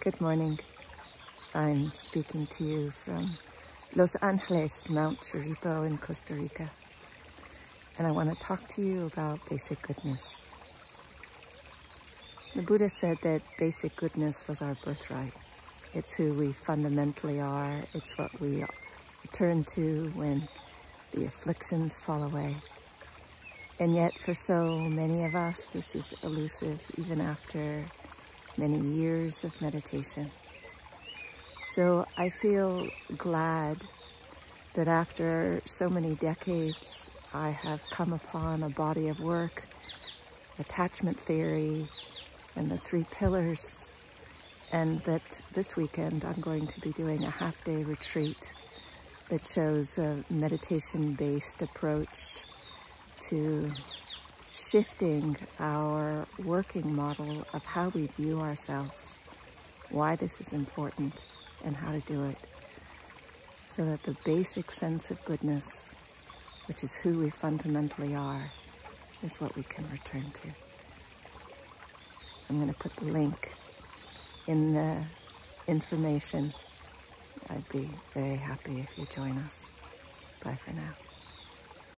Good morning. I'm speaking to you from Los Angeles, Mount Chirripó in Costa Rica. And I want to talk to you about basic goodness. The Buddha said that basic goodness was our birthright. It's who we fundamentally are. It's what we turn to when the afflictions fall away. And yet, for so many of us, this is elusive even after many years of meditation. So I feel glad that after so many decades, I have come upon a body of work, attachment theory, and the three pillars, and that this weekend I'm going to be doing a half day retreat that shows a meditation based approach to shifting our working model of how we view ourselves, why this is important, and how to do it, so that the basic sense of goodness, which is who we fundamentally are, is what we can return to. I'm going to put the link in the information. I'd be very happy if you join us. Bye for now.